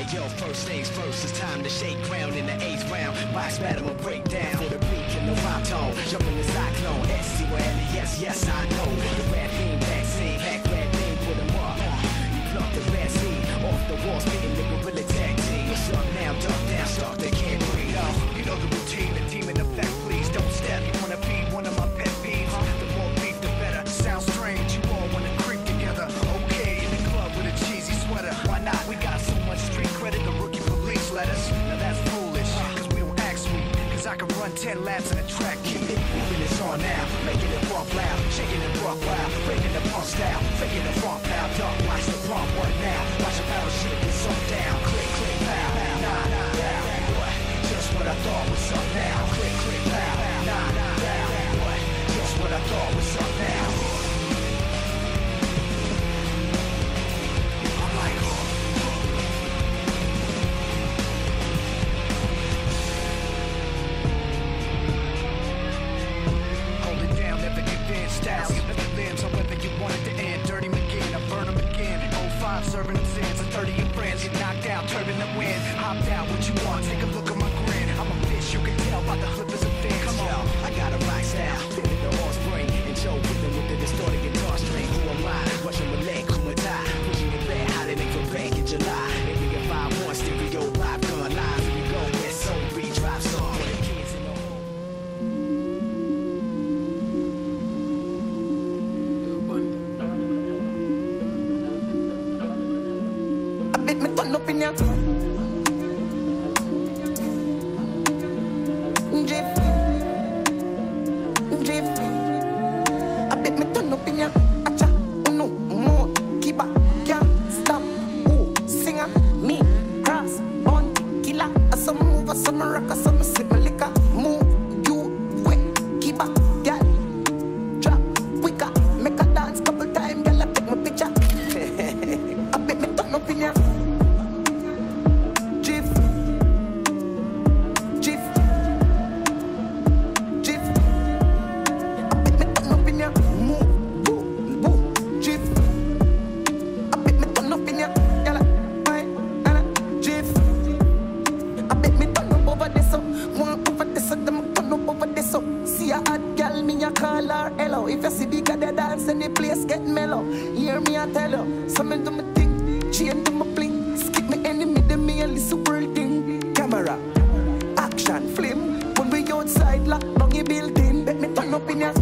Hey yo, first things first, it's time to shake ground in the eighth round. Box battle will break down. For the beat and the rock tone, jumping the side. I can run 10 laps in a track. Keep it. Moving it's on now. Making it rock loud. Shaking it rock loud. Breaking the pump style. Hopped out, what you want? Take a look at my grin. I'm a fish, you can tell by the flippers and fins. Come on, I got a rock style. Fit in the. And Joe with them with the distorted guitar string. Who am I? Russian Malay. Pushing it back, Quebec in July. If I want stereo live, gun live. Here we go, drive song. Drift, drift. I bet me turn up in ya. Acha, oh, uno, more, kiba, can't stop. Ooh, singer, me, cross, on, killer. I some move, I some rock, some so. See a hot girl, me a call her hello. If you see the girl they dance and the place get mellow, hear me I tell you, some me do me thing, chain to my bling, skip me enemy, then me a listen world thing. Camera, action, flame, when we outside lock down your building, bet me turn up in ya.